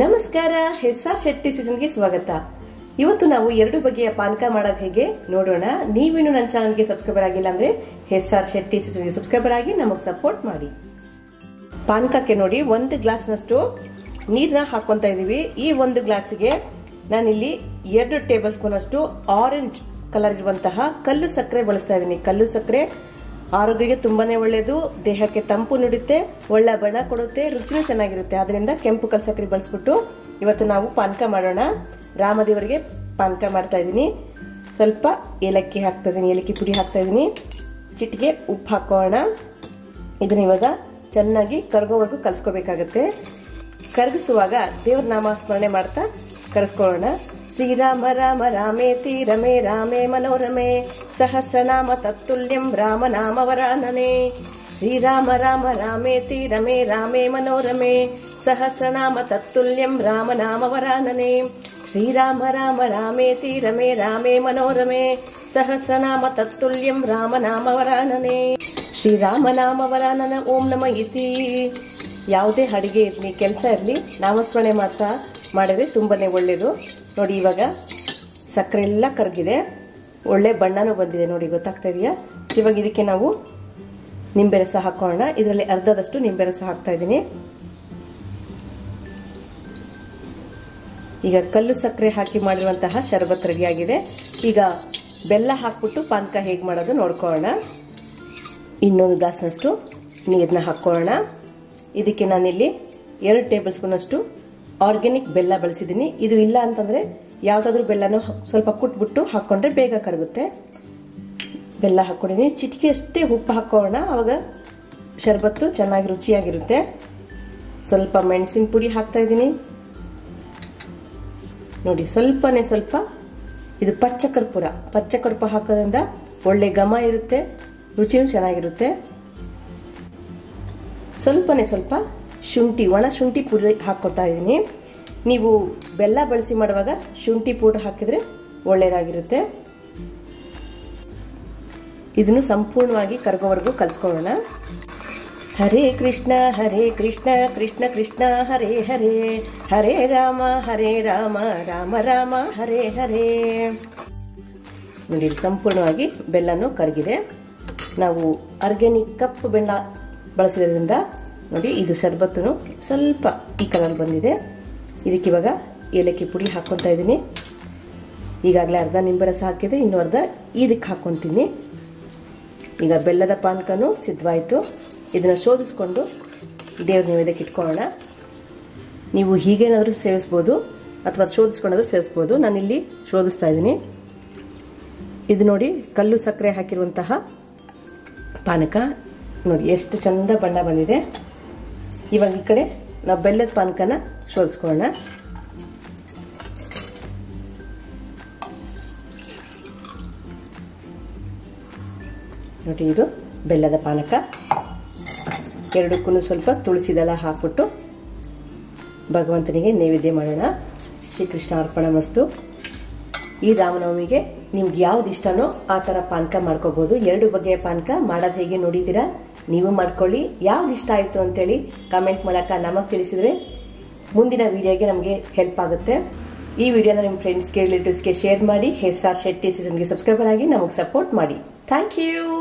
ನಮಸ್ಕಾರ, ಹೆಸ್ಸಾ ಶೆಟ್ಟಿ ಸೀಸನ್ಗೆ ಸ್ವಾಗತ. ಇವತ್ತು ನಾವು ಎರಡು ಬಗೆಯ ಪಾನಕ ಮಾಡೋದು ಹೇಗೆ ನೋಡೋಣ. ನೀವಿನ್ನು ನನ್ನ ಚಾನಲ್ಗೆ ಸಬ್ಸ್ಕ್ರೈಬರ್ ಆಗಿಲ್ಲ ಅಂದ್ರೆ ಆರ್ ಶೆಟ್ಟಿ ಸೀಸನ್ಗೆ ಸಬ್ಸ್ಕ್ರೈಬರ್ ಆಗಿ ನಮಗೆ ಸಪೋರ್ಟ್ ಮಾಡಿ. ಪಾನಕಕ್ಕೆ ನೋಡಿ ಒಂದು ಗ್ಲಾಸ್ನಷ್ಟು ನೀರನ್ನ ಹಾಕೊಂತ ಇದೀವಿ ಈ ಒಂದು ಗ್ಲಾಸ್ಗೆ ನಾನಿಲ್ಲಿ ಎರಡು ಟೇಬಲ್ ಸ್ಪೂನ್ ಅಷ್ಟು ಆರೆಂಜ್ ಕಲರ್ ಇರುವಂತಹ ಕಲ್ಲು ಸಕ್ಕರೆ ಬಳಸ್ತಾ ಇದ್ದೀನಿ. ಕಲ್ಲು ಸಕ್ಕರೆ ಆರೋಗ್ಯಕ್ಕೆ ತುಂಬಾನೇ ಒಳ್ಳೆಯದು ದೇಹಕ್ಕೆ ತಂಪು ನೀಡುತ್ತೆ, ಒಳ್ಳೆ ಬಣ್ಣ ಕೊಡುತ್ತೆ, ರುಚಿನೂ ಚೆನ್ನಾಗಿರುತ್ತೆ. ಅದರಿಂದ ಕೆಂಪು ಕಲ್ಲು ಸಕ್ಕರೆ ಬಳಸ್ಬಿಟ್ಟು ಇವತ್ತು ನಾವು ಪಾನಕ ಮಾಡೋಣ. ರಾಮದೇವರಿಗೆ ಪಾನಕ ಮಾಡ್ತಾ ಇದ್ದೀನಿ. ಸ್ವಲ್ಪ ಏಲಕ್ಕಿ ಹಾಕ್ತಾ ಇದ್ದೀನಿ, ಏಲಕ್ಕಿ ಪುಡಿ ಹಾಕ್ತಾ ಇದ್ದೀನಿ. ಚಿಟಿಗೆ ಉಪ್ಪು ಹಾಕೋಣ. ಇದನ್ನ ಇವಾಗ ಚೆನ್ನಾಗಿ ಕರ್ಗೋವರೆಗೂ ಕಲ್ಸ್ಕೋಬೇಕಾಗತ್ತೆ. ಕರಗಿಸುವಾಗ ದೇವ್ರ ನಾಮ ಸ್ಮರಣೆ ಮಾಡ್ತಾ ಕರೆಸ್ಕೊಳ್ಳೋಣ. ಶ್ರೀರಾಮ, ರಾಮ, ರಾಮೇ ರಮೇ ರಾಮೇ, ಮನೋರಮೆ. ಸಹಸ್ರನಾಮ ತತ್ತುಲ್ಯಂ ರಾಮ ನಾಮ ವರಾನನೆ ಶ್ರೀರಾಮ, ರಾಮ ರಾಮೇತಿ ರಮೇ, ರಾಮೇ, ಮನೋರಮೆ. ಸಹಸ್ರನಾಮ ತತ್ತುಲ್ಯಂ ರಾಮ ನಾಮ ವರಾನನೆ ಶ್ರೀರಾಮ, ರಾಮ ರಾಮೇತಿ ರಮೇ, ರಾಮೇ, ಮನೋರಮೆ. ಸಹಸ್ರನಾಮ ತತ್ತುಲ್ಯಂ ರಾಮ ನಾಮ ವರಾನನೆ ಶ್ರೀರಾಮನಾಮ ವರಾನನ ಓಂ ನಮ ಇತಿ. ಯಾವುದೇ ಅಡುಗೆ ಇರಲಿ ಕೆಲಸ ಇರಲಿ, ನಾಮಸ್ಮರಣೆ ಮಾತ್ರ ಮಾಡಿದ್ರೆ ತುಂಬನೇ ಒಳ್ಳೆಯದು ನೋಡಿ, ಇವಾಗ ಸಕ್ಕರೆ ಎಲ್ಲ ಕರಗಿದೆ ಒಳ್ಳೆ ಬಣ್ಣನೂ ಬಂದಿದೆ ನೋಡಿ, ಗೊತ್ತಾಗ್ತಾ ಇದೆಯಾ? ಇವಾಗ ಇದಕ್ಕೆ ನಾವು ನಿಂಬೆ ರಸ ಹಾಕೋಣ. ಇದರಲ್ಲಿ ಅರ್ಧದಷ್ಟು ನಿಂಬೆ ರಸ ಹಾಕ್ತಾ ಇದ್ದೀನಿ. ಈಗ ಕಲ್ಲು ಸಕ್ಕರೆ ಹಾಕಿ ಮಾಡಿರುವಂತಹ ಶರಬತ್ ರೆಡಿಯಾಗಿದೆ ಈಗ ಬೆಲ್ಲ ಹಾಕ್ಬಿಟ್ಟು ಪಾನಕ ಹೇಗೆ ಮಾಡೋದು ನೋಡ್ಕೊಳ್ಳೋಣ. ಇನ್ನೊಂದು ಗ್ಲಾಸ್ನಷ್ಟು ನೀರನ್ನ ಹಾಕೊಳ್ಳೋಣ ಇದಕ್ಕೆ ನಾನಿಲ್ಲಿ ಎರಡು ಟೇಬಲ್ ಸ್ಪೂನಷ್ಟು ಆರ್ಗ್ಯಾನಿಕ್ ಬೆಲ್ಲ ಬಳಸಿದ್ದೀನಿ. ಇದು ಇಲ್ಲ ಅಂತಂದ್ರೆ ಯಾವುದಾದ್ರೂ ಬೆಲ್ಲನೂ ಸ್ವಲ್ಪ ಕುಟ್ಬಿಟ್ಟು ಹಾಕೊಂಡ್ರೆ ಬೇಗ ಕರಗುತ್ತೆ. ಬೆಲ್ಲ ಹಾಕ್ಕೊಂಡಿದ್ದೀನಿ ಚಿಟಿಕೆ ಅಷ್ಟೇ ಉಪ್ಪು ಹಾಕೋಣ. ಅವಾಗ ಶರ್ಬತ್ತು ಚೆನ್ನಾಗಿ ರುಚಿಯಾಗಿರುತ್ತೆ. ಸ್ವಲ್ಪ ಮೆಣಸಿನ ಪುಡಿ ಹಾಕ್ತಾ ಇದ್ದೀನಿ. ನೋಡಿ, ಸ್ವಲ್ಪನೇ ಸ್ವಲ್ಪ ಇದು ಪಚ್ಚ ಕರ್ಪೂರ ಪಚ್ಚ ಕರ್ಪೂರ ಹಾಕೋದ್ರಿಂದ ಒಳ್ಳೆ ಘಮ ಇರುತ್ತೆ ರುಚಿಯೂ ಚೆನ್ನಾಗಿರುತ್ತೆ. ಸ್ವಲ್ಪನೇ ಸ್ವಲ್ಪ ಶುಂಠಿ, ಒಣ ಶುಂಠಿ ಪುಡಿ ಹಾಕ್ಕೊತಾ ಇದ್ದೀನಿ. ನೀವು ಬೆಲ್ಲ ಬಳಸಿ ಮಾಡುವಾಗ ಶುಂಠಿ ಪೌಡರ್ ಹಾಕಿದ್ರೆ ಒಳ್ಳೆಯದಾಗಿರುತ್ತೆ ಇದನ್ನು ಸಂಪೂರ್ಣವಾಗಿ ಕರ್ಗೋವರೆಗೂ ಕಲಿಸ್ಕೊಳ್ಳೋಣ. ಹರೇ ಕೃಷ್ಣ ಹರೇ ಕೃಷ್ಣ ಕೃಷ್ಣ ಕೃಷ್ಣ, ಹರೇ ಹರೇ ಹರೇ ರಾಮ ಹರೇ ರಾಮ ರಾಮ ರಾಮ, ಹರೇ ಹರೇ. ನೋಡಿ ಸಂಪೂರ್ಣವಾಗಿ ಬೆಲ್ಲನೂ ಕರಗಿದೆ. ನಾವು ಆರ್ಗ್ಯಾನಿಕ್ ಕಪ್ಪು ಬೆಲ್ಲ ಬಳಸಿದ್ರಿಂದ ನೋಡಿ, ಇದು ಶರ್ಬತ್ತು ಸ್ವಲ್ಪ ಈ ಕಲರ್ ಬಂದಿದೆ. ಇದಕ್ಕೆ ಇವಾಗ ಏಲಕ್ಕಿ ಪುಡಿ ಹಾಕ್ಕೊತಾ ಇದ್ದೀನಿ. ಈಗಾಗಲೇ ಅರ್ಧ ನಿಂಬೆ ರಸ ಹಾಕಿದೆ, ಇನ್ನೂ ಅರ್ಧ ಇದಕ್ಕೆ ಹಾಕ್ಕೊತೀನಿ. ಈಗ ಬೆಲ್ಲದ ಪಾನಕನೂ ಸಿದ್ಧವಾಯಿತು. ಇದನ್ನು ಶೋಧಿಸ್ಕೊಂಡು ದೇವ್ರ ನೈವೇದ್ಯಕ್ಕೆ ಇಟ್ಕೊಳ್ಳೋಣ. ನೀವು ಹೀಗೇನಾದರೂ ಸೇವಿಸ್ಬೋದು, ಅಥವಾ ಶೋಧಿಸ್ಕೊಂಡಾದ್ರೂ ಸೇವಿಸ್ಬೋದು. ನಾನಿಲ್ಲಿ ಶೋಧಿಸ್ತಾ ಇದ್ದೀನಿ. ಇದು ನೋಡಿ, ಕಲ್ಲು ಸಕ್ಕರೆ ಹಾಕಿರುವಂತಹ ಪಾನಕ. ನೋಡಿ, ಎಷ್ಟು ಚಂದ ಬಣ್ಣ ಬಂದಿದೆ. ಇವಾಗ ಈ ಕಡೆ ನಾವು ಬೆಲ್ಲದ ಪಾನಕನ ಶೋಧಿಸ್ಕೊಳ್ಳೋಣ ನೋಡಿ ಇದು ಬೆಲ್ಲದ ಪಾನಕ. ಎರಡಕ್ಕೂ ಸ್ವಲ್ಪ ತುಳಸಿದೆಲ್ಲ ಹಾಕ್ಬಿಟ್ಟು ಭಗವಂತನಿಗೆ ನೈವೇದ್ಯ ಮಾಡೋಣ. ಶ್ರೀಕೃಷ್ಣ ಅರ್ಪಣ ಮಸ್ತು. ಈ ರಾಮನವಮಿಗೆ ನಿಮ್ಗೆ ಯಾವ್ದು ಇಷ್ಟನೋ ಆ ಥರ ಪಾನಕ ಮಾಡ್ಕೋಬೋದು. ಎರಡು ಬಗೆಯ ಪಾನಕ ಮಾಡೋದು ಹೇಗೆ ನೋಡಿದ್ದೀರಾ? ನೀವು ಮಾಡ್ಕೊಳ್ಳಿ. ಯಾವ್ದು ಇಷ್ಟ ಆಯಿತು ಅಂತೇಳಿ ಕಮೆಂಟ್ ಮೂಲಕ ನಮಗೆ ತಿಳಿಸಿದ್ರೆ ಮುಂದಿನ ವಿಡಿಯೋಗೆ ನಮಗೆ ಹೆಲ್ಪ್ ಆಗುತ್ತೆ. ಈ ವಿಡಿಯೋನ ನಿಮ್ಮ ಫ್ರೆಂಡ್ಸ್ಗೆ ರಿಲೇಟಿವ್ಸ್ಗೆ ಶೇರ್ ಮಾಡಿ. ಆರ್ ಶೆಟ್ಟಿ ಸೀಸನ್ಗೆ ಸಬ್ಸ್ಕ್ರೈಬರ್ ಆಗಿ ನಮಗೆ ಸಪೋರ್ಟ್ ಮಾಡಿ. Thank you